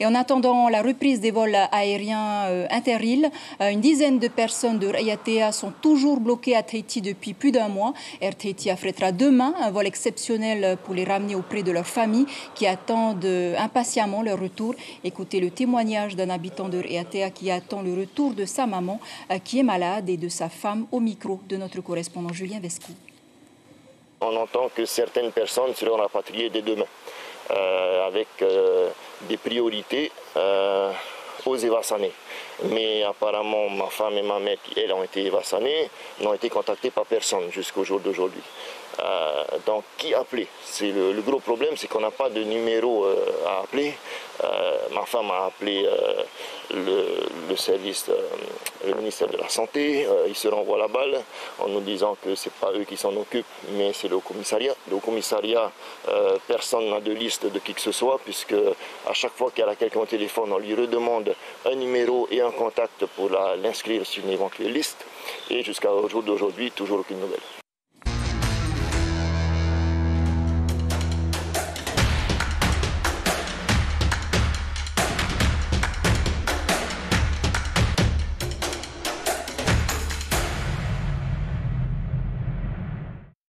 Et en attendant la reprise des vols aériens euh, interîles, euh, une dizaine de personnes de RIATA sont toujours bloquées à Tahiti depuis plus d'un mois. Air Tahiti demain un vol exceptionnel pour les ramener auprès de leurs familles qui attendent impatiemment leur retour. Écoutez le témoignage d'un habitant de RIATA qui attend le retour de sa maman qui est malade et de sa femme au micro de notre correspondant Julien Vescou. On entend que certaines personnes seront rapatriées dès demain, euh, avec euh, des priorités euh, aux évassanés. Mais apparemment, ma femme et ma mère, elles ont été évassanées, n'ont été contactées par personne jusqu'au jour d'aujourd'hui. Donc, qui appeler C'est le, gros problème, c'est qu'on n'a pas de numéro à appeler. ma femme a appelé le, service, euh, le ministère de la Santé, euh, ils se renvoient la balle en nous disant que ce n'est pas eux qui s'en occupent, mais c'est le commissariat. Le commissariat, euh, personne n'a de liste de qui que ce soit, puisque à chaque fois qu'il y a quelqu'un au téléphone, on lui redemande un numéro et un contact pour l'inscrire sur une éventuelle liste. Et jusqu'à jour d'aujourd'hui, toujours aucune nouvelle.